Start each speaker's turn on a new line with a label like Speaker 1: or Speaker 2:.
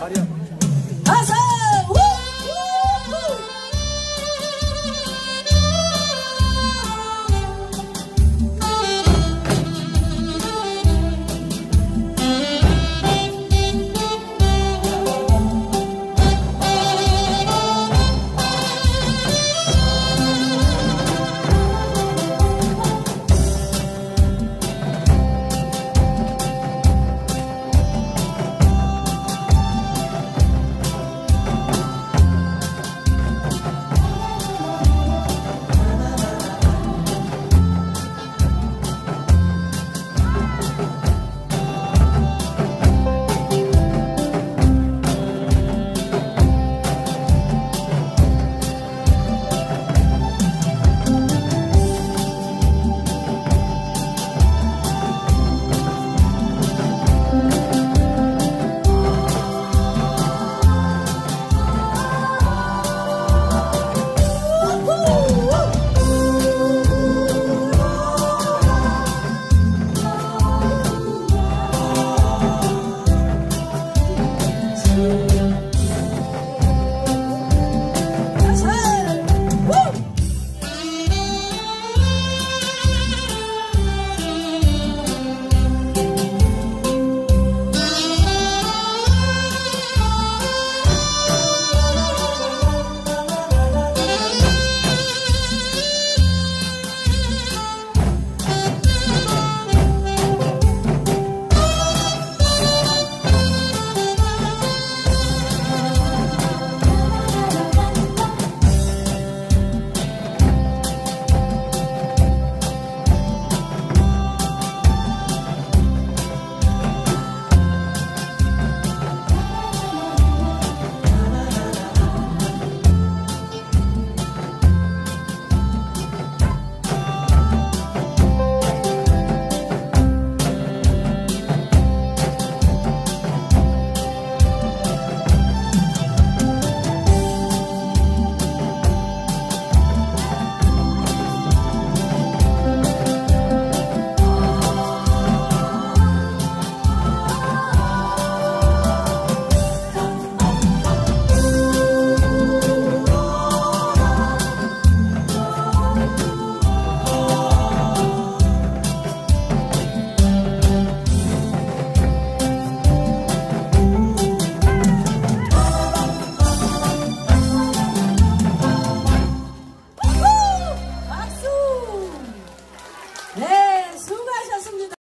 Speaker 1: 다리야.